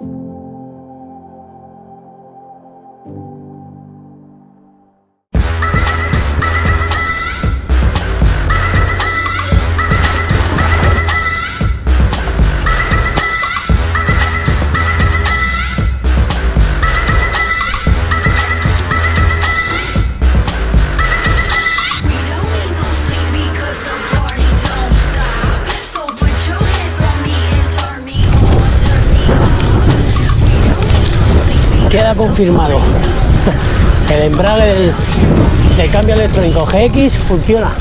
you queda confirmado. El embrague del, del cambio electrónico GX funciona.